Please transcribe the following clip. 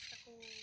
z takou